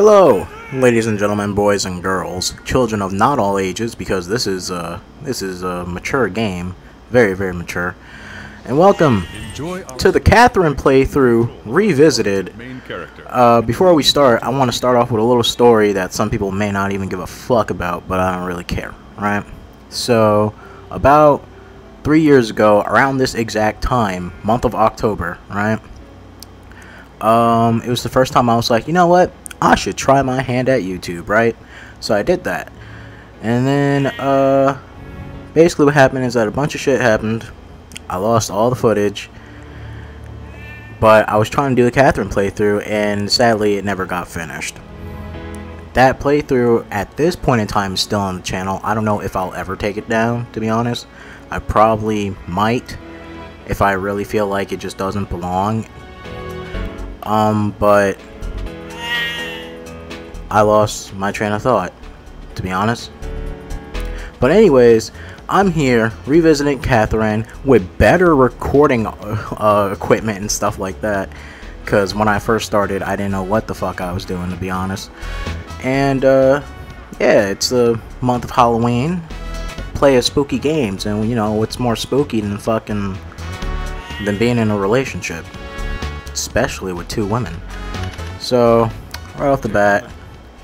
Hello, ladies and gentlemen, boys and girls, children of not all ages, because this is uh this is a mature game, very very mature, and welcome to the Catherine playthrough revisited. Uh, before we start, I want to start off with a little story that some people may not even give a fuck about, but I don't really care, right? So, about three years ago, around this exact time, month of October, right? Um, it was the first time I was like, you know what? I should try my hand at YouTube, right? So I did that. And then, uh, basically what happened is that a bunch of shit happened. I lost all the footage. But I was trying to do the Catherine playthrough, and sadly, it never got finished. That playthrough, at this point in time, is still on the channel. I don't know if I'll ever take it down, to be honest. I probably might, if I really feel like it just doesn't belong. Um, but I lost my train of thought, to be honest. But anyways, I'm here revisiting Catherine with better recording uh, equipment and stuff like that. Because when I first started, I didn't know what the fuck I was doing, to be honest. And uh, yeah, it's the month of Halloween. Play a spooky games, and you know what's more spooky than fucking than being in a relationship, especially with two women. So right off the bat,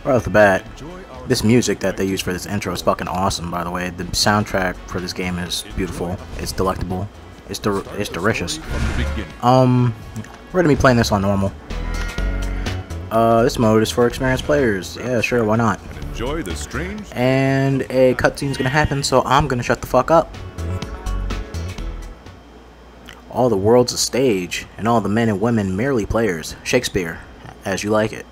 right off the bat, this music that they use for this intro is fucking awesome, by the way. The soundtrack for this game is beautiful. It's delectable. It's der- it's delicious. from the beginning. Um, we're gonna be playing this on normal. Uh, this mode is for experienced players. Yeah, sure, why not? And enjoy the strange And a cutscene's gonna happen, so I'm gonna shut the fuck up. All the world's a stage, and all the men and women merely players. Shakespeare, as you like it.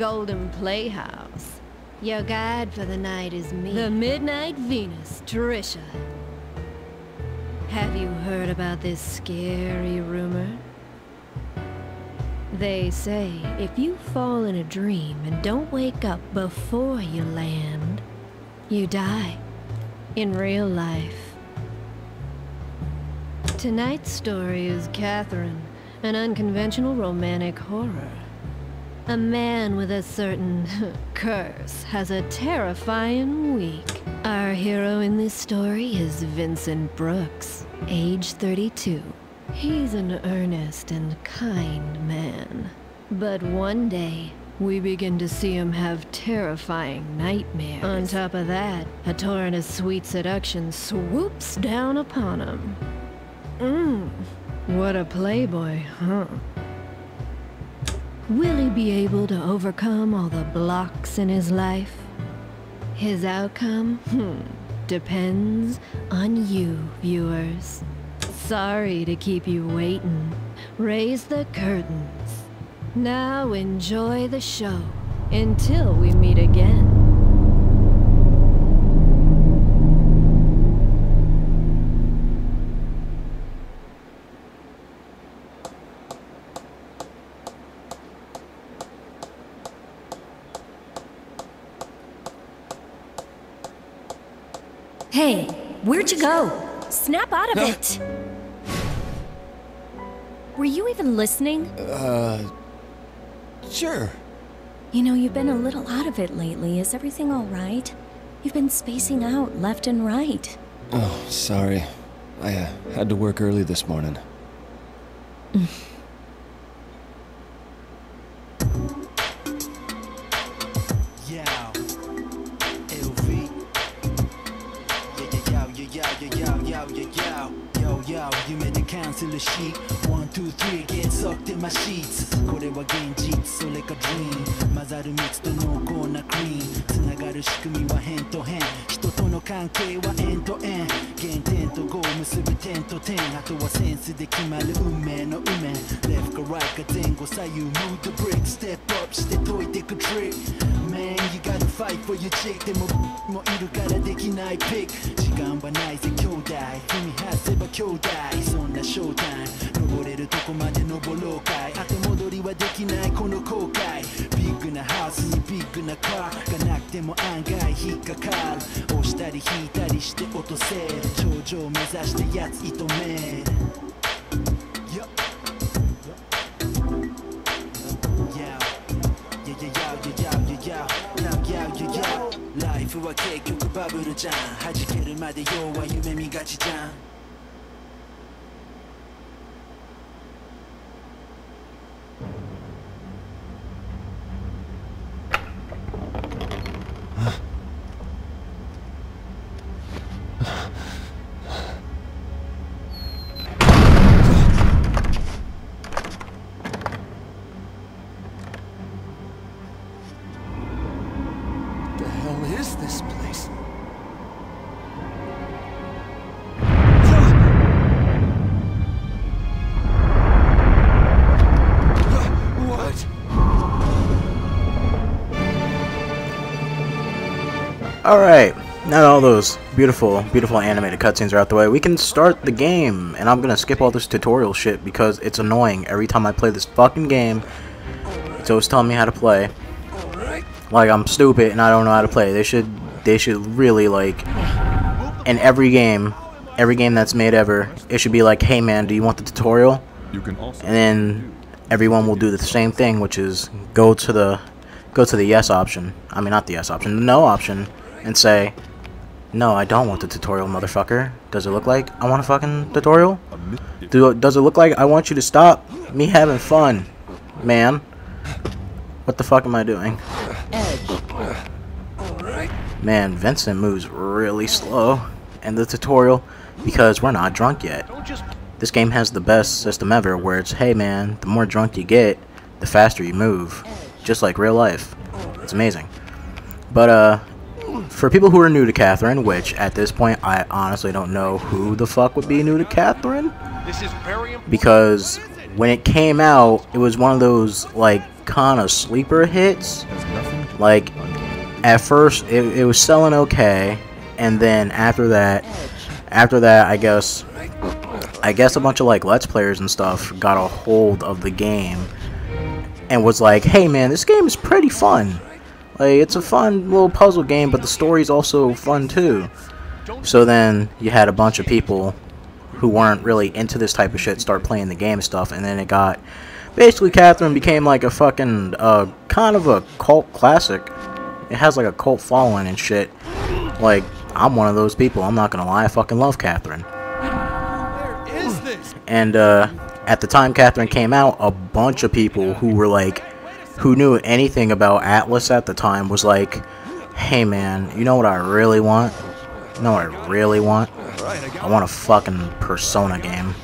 Golden Playhouse. Your guide for the night is me, the Midnight Venus, Trisha. Have you heard about this scary rumor? They say if you fall in a dream and don't wake up before you land, you die. In real life. Tonight's story is Catherine, an unconventional romantic horror. A man with a certain curse has a terrifying week. Our hero in this story is Vincent Brooks, age 32. He's an earnest and kind man. But one day, we begin to see him have terrifying nightmares. On top of that, a torrent of sweet seduction swoops down upon him. Mmm, what a playboy, huh? Will he be able to overcome all the blocks in his life? His outcome, hmm, depends on you, viewers. Sorry to keep you waiting. Raise the curtains. Now enjoy the show until we meet again. Hey, where'd you go? Snap out of it! Were you even listening? Uh, sure. You know, you've been a little out of it lately. Is everything alright? You've been spacing out left and right. Oh, sorry. I uh, had to work early this morning. シーツこれは現実それか dream 混ざる蜜と濃厚なクリーンつながる仕組みは変と変。人との関係はエンドエン原点とゴー結ぶ点と点あとはセンスで決まる運命の運命。Left か right か前後左右ムードブレイクステップアップして解いてく trick gotta fight for your chick. でももいるからできないピック時間はないぜ兄弟。踏み外せば兄弟。そんなショータイム登れるとこまで登ろうかい。後戻りはできないこの後悔。ビッグなハウスにビッグなカー。がなくても案外引っかかる。押したり引いたりして落とせる。頂上目指してやつ射止める。は結局バブルじゃん。弾けるまで要は夢見がちじゃん。Hell is this place? What? Alright, now all those beautiful, beautiful animated cutscenes are out the way, we can start the game. And I'm gonna skip all this tutorial shit because it's annoying. Every time I play this fucking game, it's always telling me how to play. Like I'm stupid and I don't know how to play. They should, they should really like, in every game, every game that's made ever, it should be like, hey man, do you want the tutorial? You can also and then everyone will do the same thing, which is go to the go to the yes option. I mean, not the yes option, the no option, and say, "No, I don't want the tutorial, motherfucker. Does it look like I want a fucking tutorial? Do does it look like I want you to stop me having fun, man? What the fuck am I doing?" Man, Vincent moves really slow in the tutorial because we're not drunk yet. This game has the best system ever where it's, hey man, the more drunk you get, the faster you move. Just like real life. It's amazing. But, uh, for people who are new to Catherine, which at this point I honestly don't know who the fuck would be new to Catherine, because when it came out, it was one of those, like, kind of sleeper hits. Like, at first, it, it was selling okay, and then after that, after that, I guess, I guess a bunch of like Let's Players and stuff got a hold of the game, and was like, "Hey man, this game is pretty fun. Like, it's a fun little puzzle game, but the story's also fun too." So then you had a bunch of people who weren't really into this type of shit start playing the game and stuff, and then it got basically Catherine became like a fucking uh kind of a cult classic. It has like a cult following and shit. Like I'm one of those people. I'm not gonna lie. I fucking love Catherine. And uh, at the time Catherine came out, a bunch of people who were like, who knew anything about Atlus at the time was like, hey man, you know what I really want? You know what I really want? I want a fucking Persona game.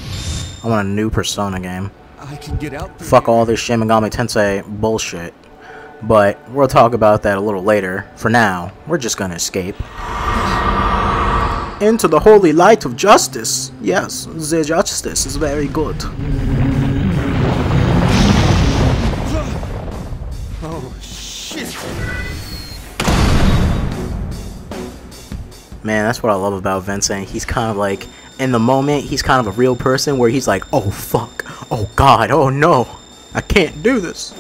I want a new Persona game. I can get out Fuck all this Shin Megami Tensei bullshit. But we'll talk about that a little later. For now, we're just gonna escape. Into the holy light of justice. Yes, the justice is very good. Oh, shit. Man, that's what I love about Vincent. He's kind of like, in the moment, he's kind of a real person where he's like, oh fuck, oh god, oh no, I can't do this.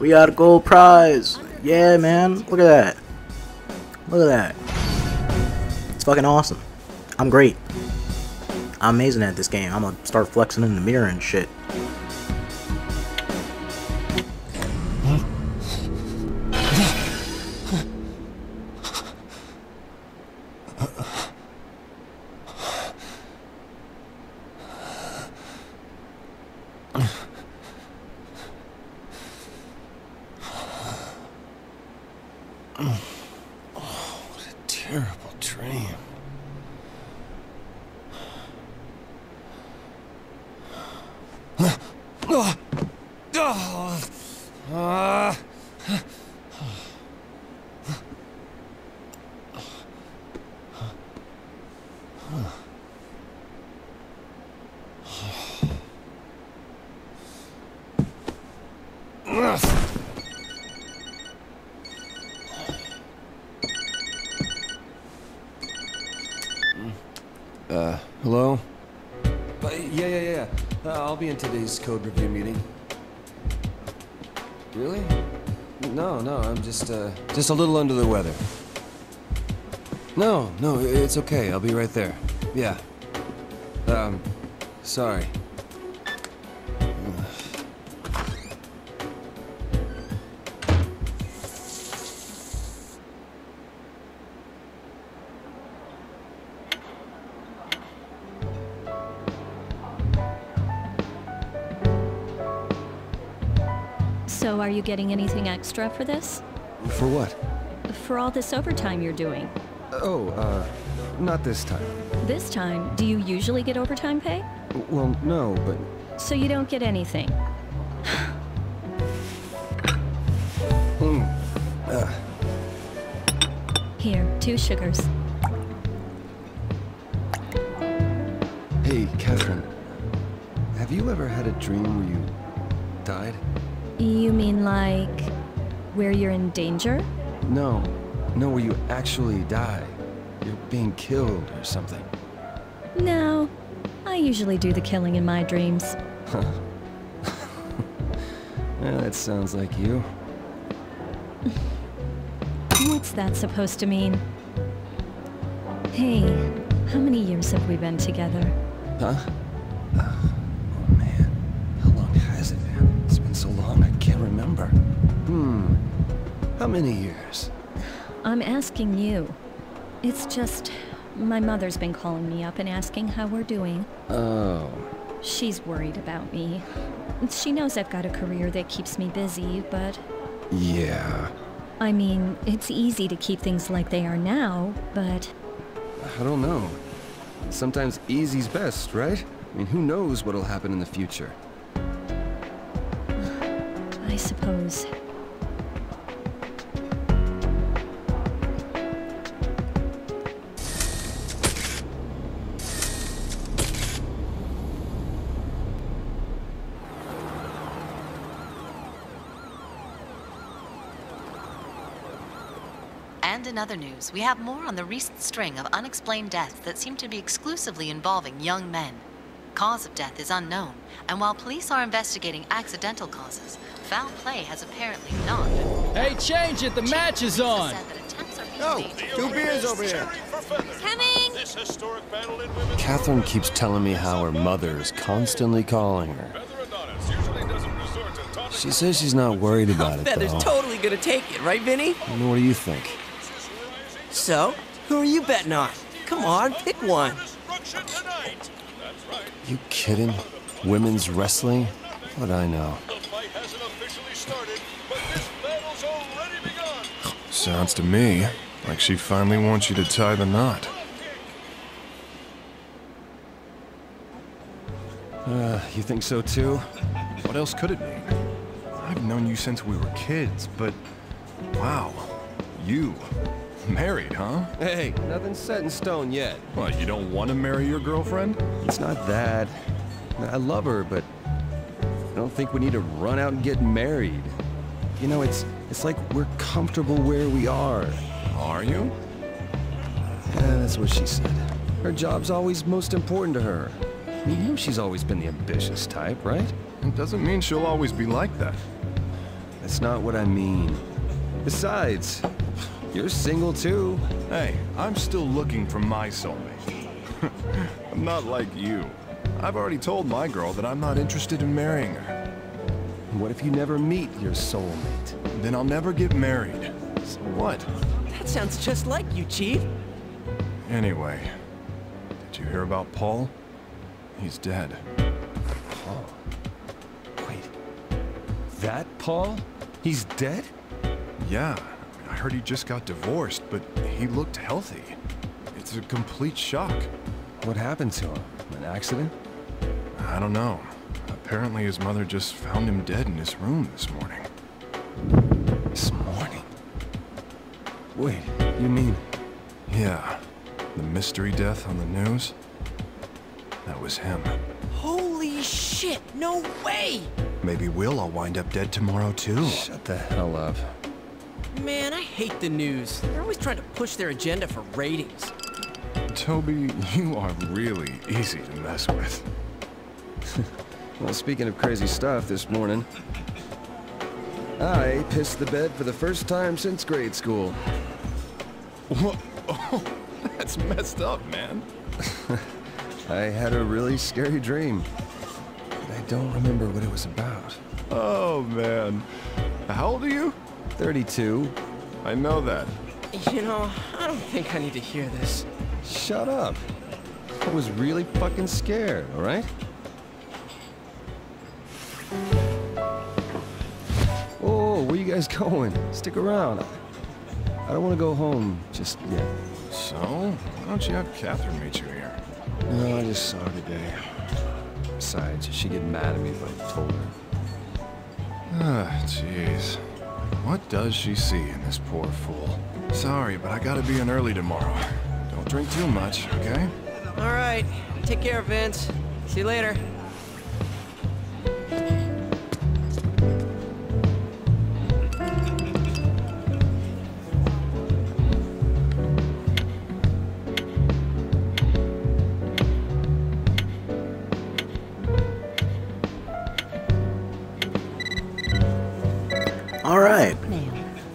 We got a gold prize. Yeah, man, look at that. Look at that. It's fucking awesome. I'm great. I'm amazing at this game. I'm gonna start flexing in the mirror and shit. Terrible Code review meeting. Really? No, no, I'm just, uh, just a little under the weather. No, no, it's okay. I'll be right there. Yeah. Um, sorry. So, are you getting anything extra for this? For what? For all this overtime you're doing? Oh, uh, not this time. This time, do you usually get overtime pay? Well, no, but So you don't get anything. mm, uh, Here, two sugars. Hey, Catherine. Have you ever had a dream where you died? You mean like where you're in danger? No. No, where you actually die. You're being killed or something. No. I usually do the killing in my dreams. Yeah, that sounds like you. What's that supposed to mean? Hey, how many years have we been together? Huh? How many years? I'm asking you. It's just my mother's been calling me up and asking how we're doing. Oh. She's worried about me. She knows I've got a career that keeps me busy, but Yeah. I mean, it's easy to keep things like they are now, but I don't know. Sometimes easy's best, right? I mean, who knows what'll happen in the future? I suppose. In other news, we have more on the recent string of unexplained deaths that seem to be exclusively involving young men. Cause of death is unknown, and while police are investigating accidental causes, foul play has apparently not been. Hey, change it! The match is on! Said that attempts are being Oh, made to two beers over here. Coming! This historic battle in women's Catherine keeps telling me how her mother is constantly calling her. Feather Adonis usually doesn't resort to taunting She says she's not worried about it, Feather's though. totally gonna take it, right, Vinny? And what do you think? So, who are you betting on? Come on, pick one. destruction tonight. That's right. You kidding? Women's wrestling? What I know. The fight hasn't officially started, but this battle's already begun. Sounds to me like she finally wants you to tie the knot. Uh, you think so too? What else could it mean? I've known you since we were kids, but wow, you married, huh? Hey, nothing's set in stone yet. What, you don't want to marry your girlfriend? It's not that. I love her, but I don't think we need to run out and get married. You know, it's it's like we're comfortable where we are. Are you? Yeah, that's what she said. Her job's always most important to her. You know she's always been the ambitious type, right? It doesn't mean she'll always be like that. That's not what I mean. Besides, you're single too. Hey, I'm still looking for my soulmate. I'm not like you. I've already told my girl that I'm not interested in marrying her. What if you never meet your soulmate? Then I'll never get married. So what? That sounds just like you, Chief. Anyway, did you hear about Paul? He's dead. Paul. Wait. That Paul? He's dead? Yeah, I heard he just got divorced, but he looked healthy. It's a complete shock. What happened to him? An accident? I don't know. Apparently his mother just found him dead in his room this morning. This morning? Wait, you mean... Yeah. The mystery death on the news? That was him. Holy shit, no way! Maybe we'll all wind up dead tomorrow too. Shut the hell up. Man, I hate the news. They're always trying to push their agenda for ratings. Toby, you are really easy to mess with. Well, speaking of crazy stuff, this morning... I pissed the bed for the first time since grade school. What? Oh, that's messed up, man. I had a really scary dream. But I don't remember what it was about. Oh, man. How old are you? 32. I know that. You know, I don't think I need to hear this. Shut up. I was really fucking scared, alright? Oh, where you guys going? Stick around. I don't want to go home just yet. So, why don't you have Catherine meet you here? No, I just saw her today. Besides, she'd get mad at me if I told her. Ah, jeez. What does she see in this poor fool? Sorry, but I gotta be in early tomorrow. Don't drink too much, okay? All right, take care, Vince. See you later.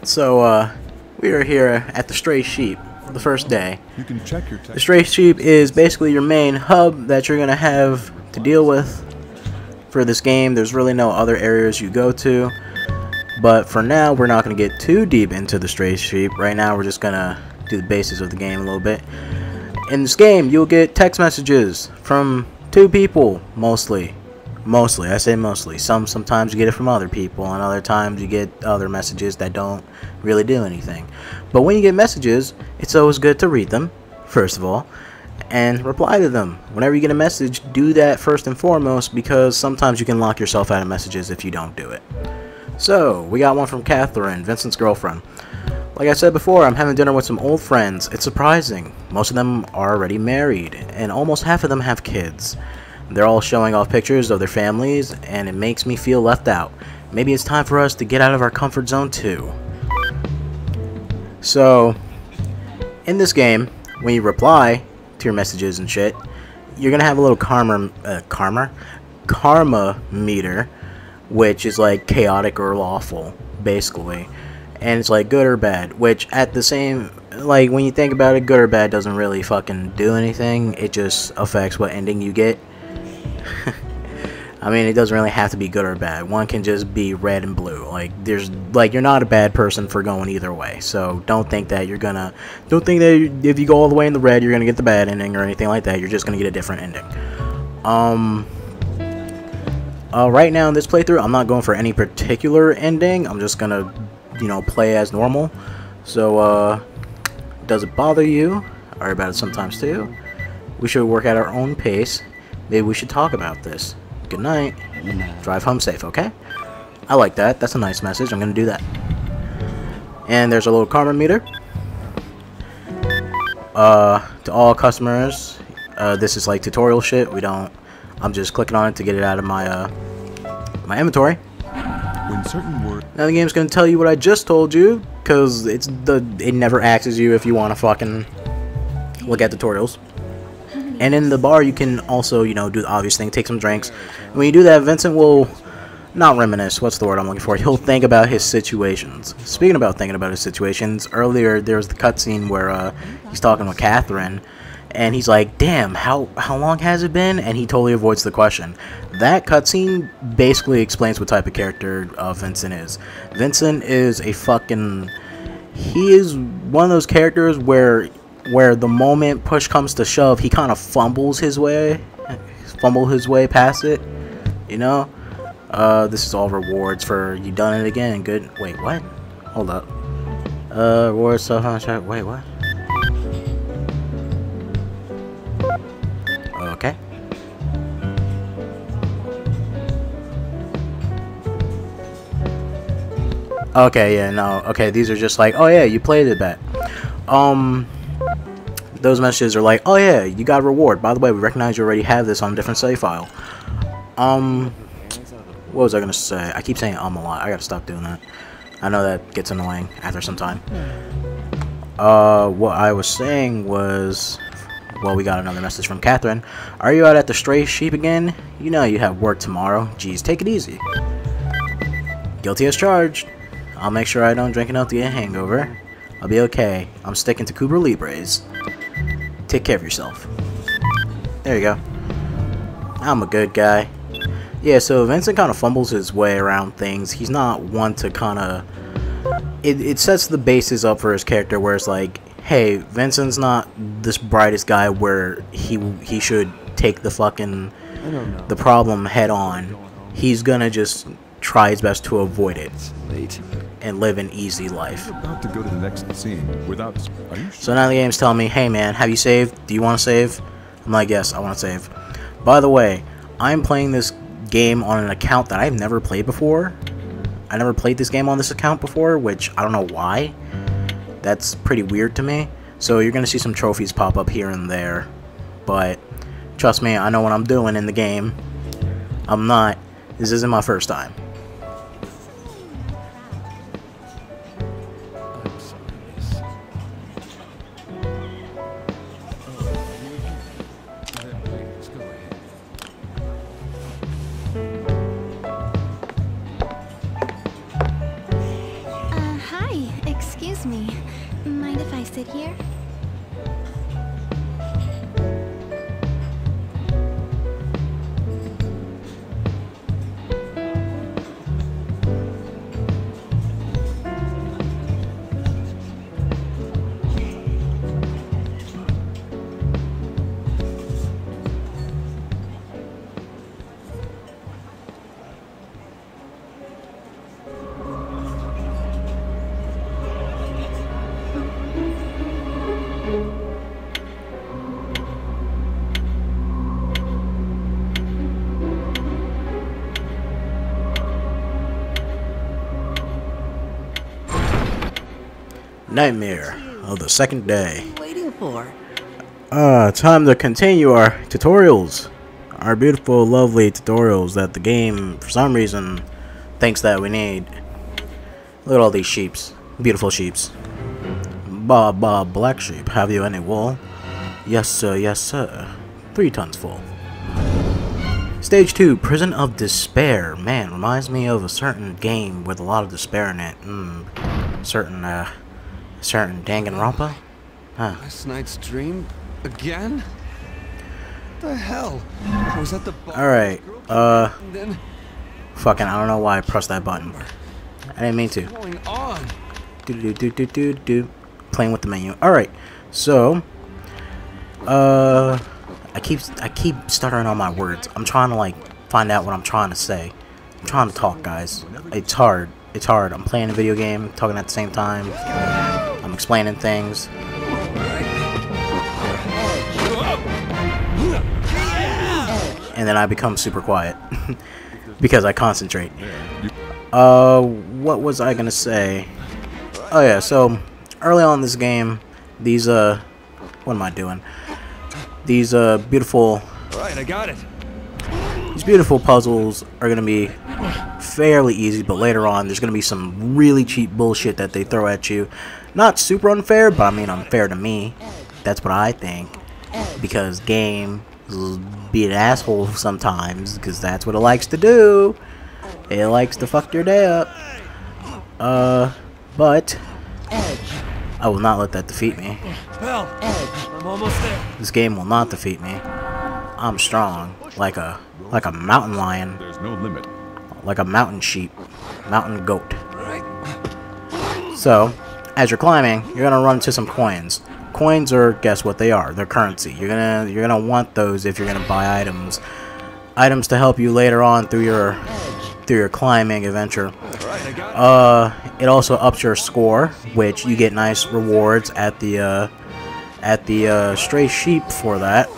So, uh, we are here at the Stray Sheep the first day. You can check your The Stray Sheep is basically your main hub that you're going to have to deal with for this game. There's really no other areas you go to. But for now, we're not going to get too deep into the Stray Sheep. Right now, we're just going to do the basics of the game a little bit. In this game, you'll get text messages from two people, mostly. Mostly, I say mostly. Some sometimes you get it from other people, and other times you get other messages that don't really do anything. But when you get messages, it's always good to read them, first of all, and reply to them. Whenever you get a message, do that first and foremost because sometimes you can lock yourself out of messages if you don't do it. So, we got one from Catherine, Vincent's girlfriend. Like I said before, I'm having dinner with some old friends. It's surprising. Most of them are already married, and almost half of them have kids. They're all showing off pictures of their families, and it makes me feel left out. Maybe it's time for us to get out of our comfort zone too. So, in this game, when you reply to your messages and shit, you're gonna have a little karma, uh, karma, karma meter, which is like chaotic or lawful, basically, and it's like good or bad. Which at the same, like when you think about it, good or bad doesn't really fucking do anything. It just affects what ending you get. I mean, it doesn't really have to be good or bad. One can just be red and blue. Like there's like you're not a bad person for going either way. So don't think that you're gonna don't think that if you go all the way in the red, you're gonna get the bad ending or anything like that. You're just gonna get a different ending. Um. Uh, right now in this playthrough, I'm not going for any particular ending. I'm just gonna, you know, play as normal. So, uh, does it bother you? I worry about it sometimes too. We should work at our own pace. Maybe we should talk about this. Good night. Drive home safe, okay? I like that. That's a nice message. I'm gonna do that. And there's a little karma meter. Uh, to all customers, uh, this is like tutorial shit. We don't. I'm just clicking on it to get it out of my uh, my inventory. When certain Now the game's gonna tell you what I just told you, cause it's the it never asks you if you want to fucking look at tutorials. And in the bar, you can also, you know, do the obvious thing, take some drinks. When you do that, Vincent will not reminisce. What's the word I'm looking for? He'll think about his situations. Speaking about thinking about his situations, earlier there was the cutscene where uh, he's talking with Catherine, and he's like, "Damn, how how long has it been?" And he totally avoids the question. That cutscene basically explains what type of character uh, Vincent is. Vincent is a fucking. He is one of those characters where where the moment push comes to shove, he kind of fumbles his way, fumble his way past it, you know? Uh, this is all rewards for you done it again, good, wait, what? Hold up. Uh, rewards, stuff, contract, wait, what? Okay. Okay, yeah, no, okay, these are just like, oh yeah, you played it back. Um, those messages are like, oh yeah, you got a reward. By the way, we recognize you already have this on a different save file. Um, what was I gonna say? I keep saying um a lot. I gotta stop doing that. I know that gets annoying after some time. Uh, what I was saying was, well, we got another message from Catherine. Are you out at the stray sheep again? You know you have work tomorrow. Geez, take it easy. Guilty as charged. I'll make sure I don't drink enough to get a hangover. I'll be okay. I'm sticking to Cuba Libres. Take care of yourself. There you go. I'm a good guy. Yeah, so Vincent kind of fumbles his way around things. He's not one to kind of... It, it sets the basis up for his character where it's like, hey, Vincent's not this brightest guy where he he should take the fucking the problem head on. He's gonna just try his best to avoid it Late. And live an easy life. About to go to the next scene without. So now the game's telling me, hey man, have you saved? Do you want to save? I'm like, yes, I want to save. By the way, I'm playing this game on an account that I've never played before. I never played this game on this account before, which I don't know why. That's pretty weird to me. So you're going to see some trophies pop up here and there. But trust me, I know what I'm doing in the game. I'm not. This isn't my first time. Nightmare of the second day. Waiting for. Uh, time to continue our tutorials. Our beautiful, lovely tutorials that the game, for some reason, thinks that we need. Look at all these sheeps. Beautiful sheeps. Ba ba black sheep, have you any wool? Yes sir, yes sir. Three tons full. Stage 2, Prison of Despair. Man, reminds me of a certain game with a lot of despair in it. Mm, certain, uh, certain Danganronpa? Huh. Last night's dream? Again? What the hell? I was at the bar. Alright, uh, then fucking, I don't know why I pressed that button. I didn't mean to. going on. Do do do do do do. Playing with the menu. Alright, so, uh, I keep, I keep stuttering on my words. I'm trying to, like, find out what I'm trying to say. I'm trying to talk, guys. It's hard. It's hard. I'm playing a video game, talking at the same time. Explaining things. And then I become super quiet. because I concentrate. Uh, what was I gonna say? Oh yeah, so early on in this game, these uh, what am I doing? These uh beautiful, Alright, I got it. these beautiful puzzles are gonna be fairly easy, but later on there's gonna be some really cheap bullshit that they throw at you. Not super unfair, but I mean unfair to me. That's what I think. Because game will be an asshole sometimes, because that's what it likes to do. It likes to fuck your day up. Uh, but I will not let that defeat me. Well, I'm almost there. This game will not defeat me. I'm strong, like a like a mountain lion, There's no limit. like a mountain sheep, mountain goat. So, as you're climbing, you're gonna run into some coins. Coins are guess what they are? They're currency. You're gonna you're gonna want those if you're gonna buy items. Items to help you later on through your through your climbing adventure. Uh, it also ups your score, which you get nice rewards at the uh, at the uh, stray sheep for that.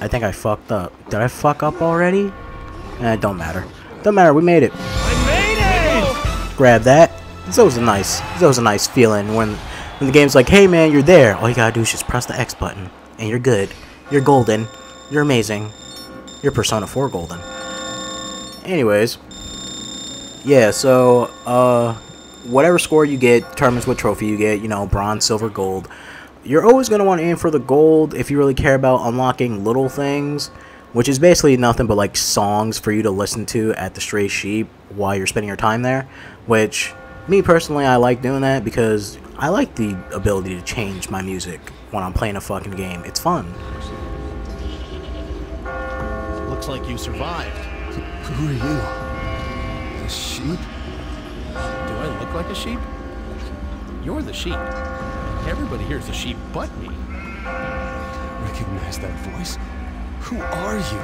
I think I fucked up. Did I fuck up already? Eh, don't matter. Don't matter. We made it. Grab that. It's always a nice, it's always a nice feeling when, when the game's like, hey man, you're there. All you gotta do is just press the X button, and you're good. You're golden. You're amazing. You're Persona 4 golden. Anyways, yeah. So, uh, whatever score you get determines what trophy you get. You know, bronze, silver, gold. You're always gonna want to aim for the gold if you really care about unlocking little things which is basically nothing but like songs for you to listen to at the Stray Sheep while you're spending your time there. Which, me personally, I like doing that because I like the ability to change my music when I'm playing a fucking game. It's fun. Looks like you survived. Who are you? The sheep? Do I look like a sheep? You're the sheep. Everybody here's a sheep but me. Recognize that voice? Who are you?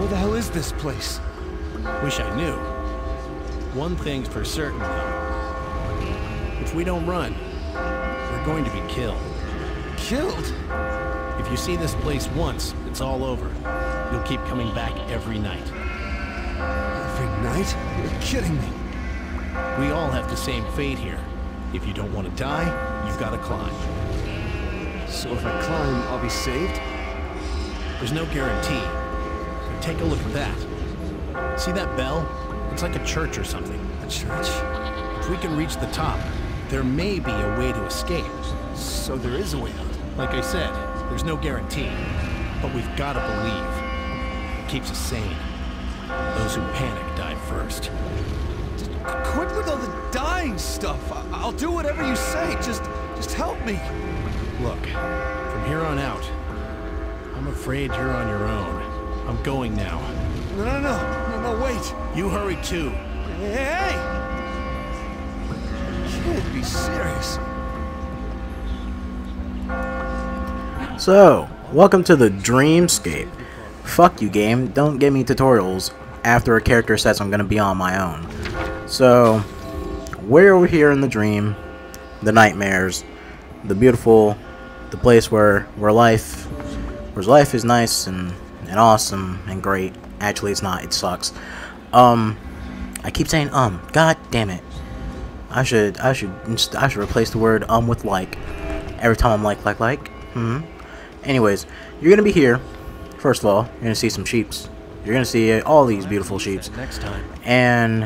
Where the hell is this place? Wish I knew. One thing's for certain, though. If we don't run, we're going to be killed. Killed? If you see this place once, it's all over. You'll keep coming back every night. Every night? You're kidding me. We all have the same fate here. If you don't want to die, you've got to climb. So if I climb, I'll be saved? There's no guarantee. Take a look at that. See that bell? It's like a church or something. A church? If we can reach the top, there may be a way to escape. So there is a way out? Like I said, there's no guarantee. But we've got to believe. It keeps us sane. Those who panic die first. Just quit with all the dying stuff. I I'll do whatever you say. Just, just help me. Look, from here on out, afraid you're on your own. I'm going now. No, no, no, no, no, wait. You hurry too. Hey! You can't be serious. So, welcome to the Dreamscape. Fuck you, game. Don't give me tutorials after a character says I'm gonna be on my own. So, we're over here in the dream, the nightmares, the beautiful, the place where where life, where life is nice and and awesome and great. Actually, it's not. It sucks. Um, I keep saying um. God damn it. I should I should I should replace the word um with like every time I'm like like like. Hmm. Anyways, you're gonna be here. First of all, you're gonna see some sheeps. You're gonna see all these beautiful sheeps. Next time. And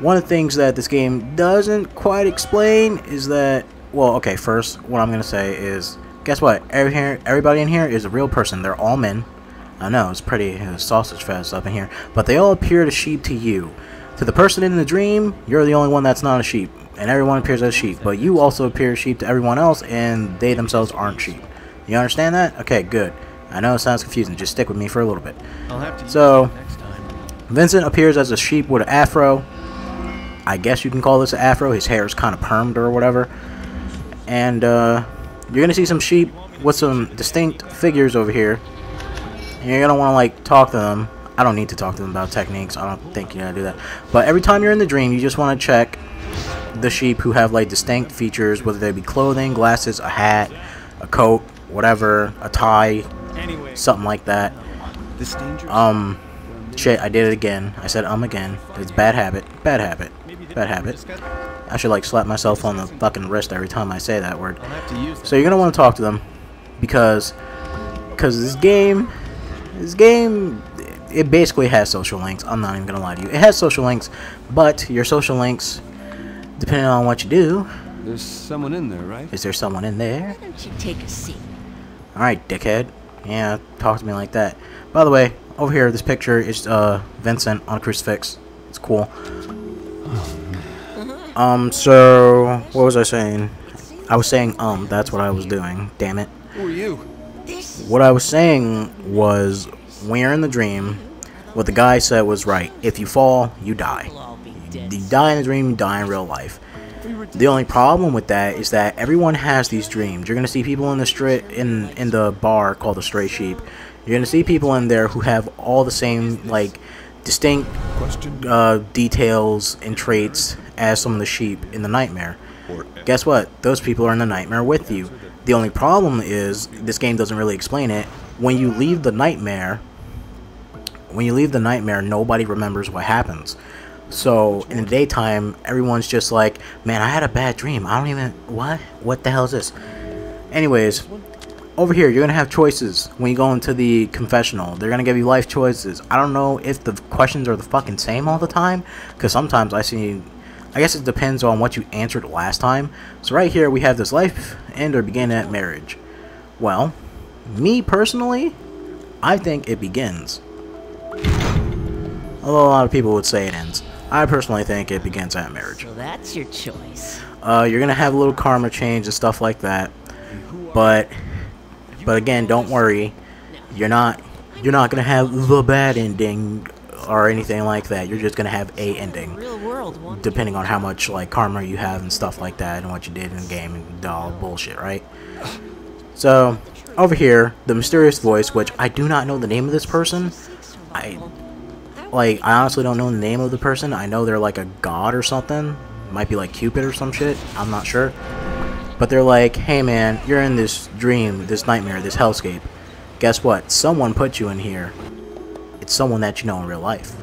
one of the things that this game doesn't quite explain is that well, okay, first what I'm gonna say is guess what? Every here everybody in here is a real person. They're all men. I know it's pretty uh, sausage fest up in here, but they all appear as sheep to you. To the person in the dream, you're the only one that's not a sheep, and everyone appears as sheep. But you also appear as sheep to everyone else, and they themselves aren't sheep. You understand that? Okay, good. I know it sounds confusing. Just stick with me for a little bit. I'll have to So, next time. Vincent appears as a sheep with an afro. I guess you can call this an afro. His hair is kind of permed or whatever. And uh, you're gonna see some sheep with some distinct figures over here. And you're gonna want to like talk to them. I don't need to talk to them about techniques. I don't think you gotta do that. But every time you're in the dream, you just want to check the sheep who have like distinct features, whether they be clothing, glasses, a hat, a coat, whatever, a tie, something like that. Um, shit, I did it again. I said um again. It's bad habit. Bad habit. Bad habit. I should like slap myself on the fucking wrist every time I say that word. So you're gonna want to talk to them because because this game, this game, it basically has social links. I'm not even gonna lie to you. It has social links, but your social links, depending on what you do, There's someone in there, right? is there someone in there? Why don't you take a seat? Alright, dickhead. Yeah, talk to me like that. By the way, over here, this picture is uh, Vincent on a crucifix. It's cool. Um, so, what was I saying? I was saying, um, that's what I was doing. Damn it. Who are you? What I was saying was, when you're in the dream, what the guy said was right. If you fall, you die. You die in the dream, you die in real life. The only problem with that is that everyone has these dreams. You're gonna see people in the street in in the bar called the Stray Sheep. You're gonna see people in there who have all the same like distinct uh, details and traits as some of the sheep in the nightmare. Guess what? Those people are in the nightmare with you. The only problem is this game doesn't really explain it. When you leave the nightmare, when you leave the nightmare, nobody remembers what happens. So in the daytime, everyone's just like, man, I had a bad dream. I don't even what? What the hell is this? Anyways, over here, you're gonna have choices when you go into the confessional. They're gonna give you life choices. I don't know if the questions are the fucking same all the time, because sometimes I see. I guess it depends on what you answered last time. So right here, we have this life end or begin at marriage. Well, me personally, I think it begins. Although a lot of people would say it ends. I personally think it begins at marriage. So that's your choice. Uh, you're gonna have a little karma change and stuff like that, but but again, don't worry. You're not you're not gonna have the bad ending or anything like that. You're just gonna have a ending, depending on how much like karma you have and stuff like that, and what you did in the game and all bullshit, right? So over here, the mysterious voice, which I do not know the name of this person. I like I honestly don't know the name of the person. I know they're like a god or something. Might be like Cupid or some shit. I'm not sure. But they're like, hey man, you're in this dream, this nightmare, this hellscape. Guess what? Someone put you in here. It's someone that you know in real life.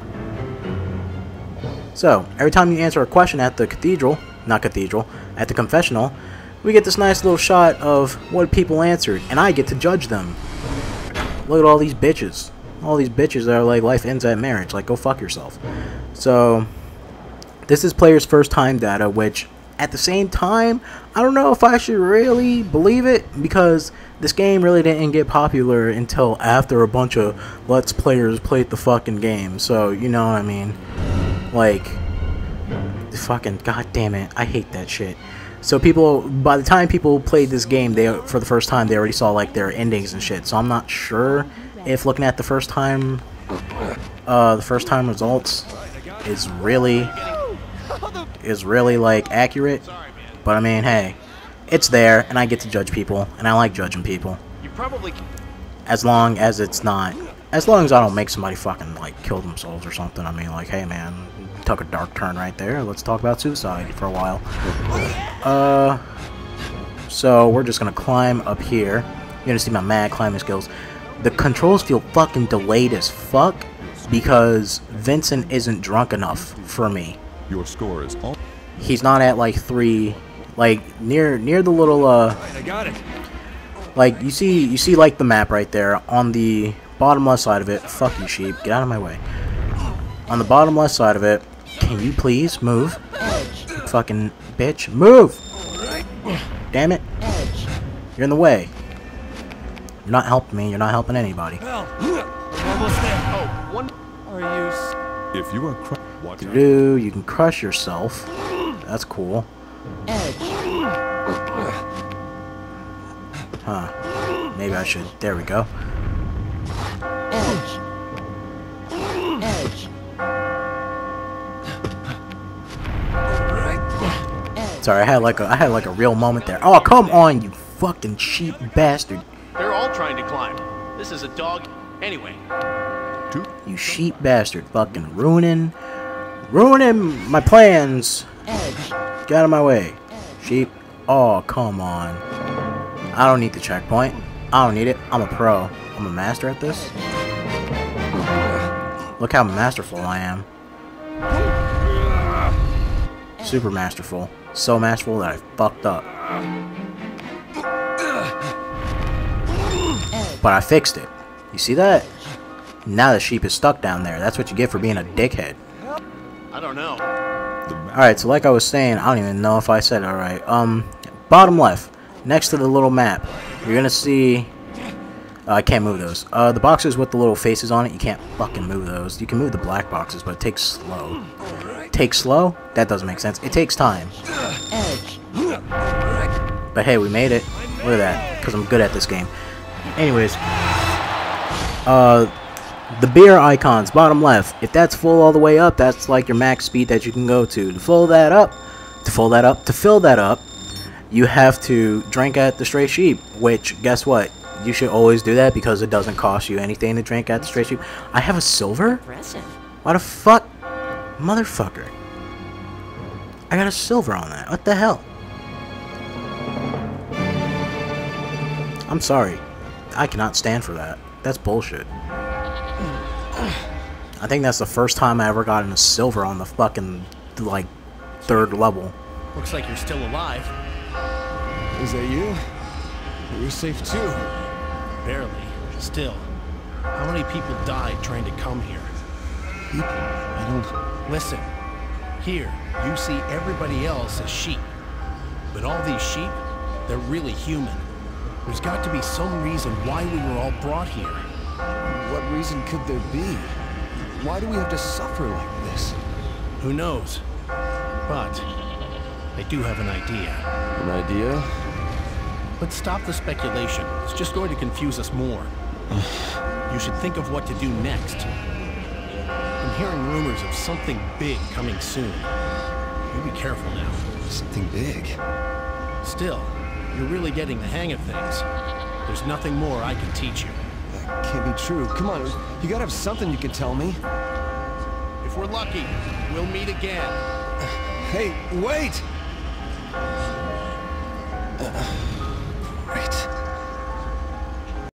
So, every time you answer a question at the cathedral, not cathedral, at the confessional, we get this nice little shot of what people answered, and I get to judge them. Look at all these bitches. All these bitches that are like, life ends at marriage. Like, go fuck yourself. So, this is player's first time data, which at the same time, I don't know if I should really believe it because this game really didn't get popular until after a bunch of Let's Players played the fucking game. So, you know what I mean? Like, fucking god damn it. I hate that shit. So people, by the time people played this game, they for the first time, they already saw like their endings and shit. So I'm not sure if looking at the first time, uh, the first time results is really is really like accurate. But I mean, hey, it's there, and I get to judge people, and I like judging people. You probably As long as it's not, as long as I don't make somebody fucking like kill themselves or something. I mean, like, hey man, took a dark turn right there. Let's talk about suicide for a while. Uh, so we're just gonna climb up here. You're gonna see my mad climbing skills. The controls feel fucking delayed as fuck because Vincent isn't drunk enough for me. Your score is all. He's not at like three, like near near the little uh. I got it. Like you see, you see like the map right there on the bottom left side of it. Fuck you, sheep. Get out of my way. On the bottom left side of it, can you please move? Fucking bitch, move! Damn it! You're in the way. You're not helping me. You're not helping anybody. Well, almost there. Oh, one. Are you? If you are watch out. Do you can crush yourself? That's cool. Edge. Huh. Maybe I should. There we go. Edge. Edge. Sorry, I had like a I had like a real moment there. Oh, come on, you fucking cheap bastard. They're all trying to climb. This is a dog. Anyway, You sheep bastard. Fucking ruining ruining my plans. Get out of my way. Sheep. Oh, come on. I don't need the checkpoint. I don't need it. I'm a pro. I'm a master at this. Look how masterful I am. Super masterful. So masterful that I fucked up. But I fixed it. You see that? Now the sheep is stuck down there. That's what you get for being a dickhead. I don't know. Alright, so like I was saying, I don't even know if I said it alright. Um, bottom left, next to the little map, you're gonna see... Uh, I can't move those. Uh, the boxes with the little faces on it, you can't fucking move those. You can move the black boxes, but it takes slow. Takes slow? That doesn't make sense. It takes time. But hey, we made it. Look at that, because I'm good at this game. Anyways, uh, the beer icons, bottom left. If that's full all the way up, that's like your max speed that you can go to. To fill that up, to fill that up, to fill that up, you have to drink at the Stray Sheep. Which, guess what? You should always do that because it doesn't cost you anything to drink at the Stray Sheep. I have a silver? Impressive. Why the fuck? Motherfucker. I got a silver on that. What the hell? I'm sorry. I cannot stand for that. That's bullshit. I think that's the first time I ever got into silver on the fucking like third level. Looks like you're still alive. Is that you? You're safe too. Barely. Still. How many people died trying to come here? People? I don't... Listen. Here, you see everybody else as sheep. But all these sheep, they're really human. There's got to be some reason why we were all brought here. What reason could there be? Why do we have to suffer like this? Who knows? But I do have an idea. An idea? Let's stop the speculation. It's just going to confuse us more. you should think of what to do next. I'm hearing rumors of something big coming soon. You be careful now. Something big? Still, you're really getting the hang of things. There's nothing more I can teach you. Can't be true. Come on, you gotta have something you can tell me. If we're lucky, we'll meet again. Hey, wait!